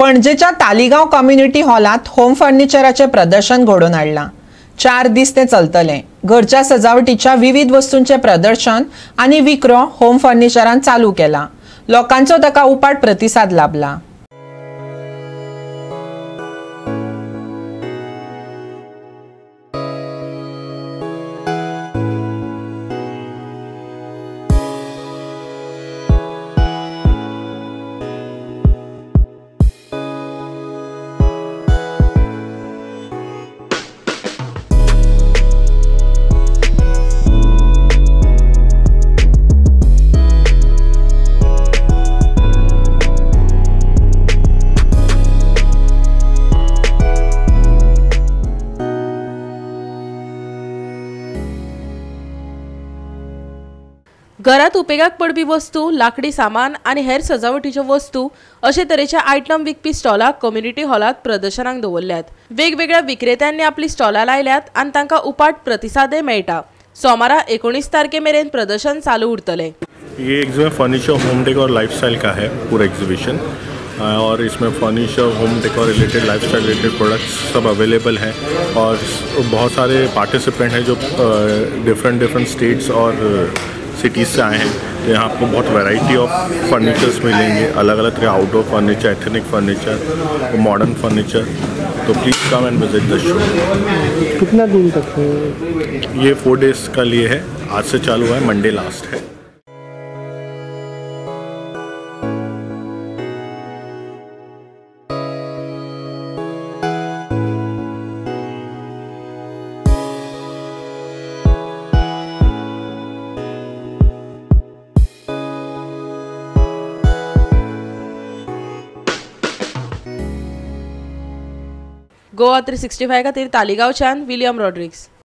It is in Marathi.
पणजेच्या तालिगांव कम्युनिटी हॉलात होम फर्निचराचे प्रदर्शन घडोवन हाडलां चार दीस ते चलतलें. घरच्या सजावटीच्या विविध वस्तूंचे प्रदर्शन आनी विक्रो होम फर्निचरान चालू केला. लोकांचो ताका उपाट प्रतिसाद लाभला. घरात उपेगाक पडपी वस्तू लाकडी सामान आनी हेर सजावटीच्यो वस्तू अशे तरेचे आयटम विकपी स्टॉलाक कम्युनिटी हॉलात प्रदर्शनाक दवरल्यात. वेगवेगळ्या विक्रेत्यांनी आपली स्टॉलां लायल्यात आनी तांकां उपाट प्रतिसादय मेळटा. सोमारा एकोणीस तारखे मेरेन प्रदर्शन चालू उरतलें. ये exhibition furniture home decor lifestyle का है पूरा एग्जीबिशन और इसमें furniture home decor related lifestyle related products सब अवेलेबल हैं. और बहुत सारे पार्टिसिपेंट हैं जो डिफरेंट डिफरेंट स्टेट्स और सिटीज़ से आए हैं तो यहाँ आपको बहुत वैरायटी ऑफ़ फर्नीचर्स मिलेंगे। अलग अलग तरह outdoor furniture ethnic furniture modern furniture तो please come and visit the show कितना दिन तक है? ये फोर डेज़ का लिए है। आज से चालू हुआ है मंडे लास्ट है। गोवा थ्री सिक्स्टी फाय खातीर तालिगांवच्यान विलियम रॉड्रिक्स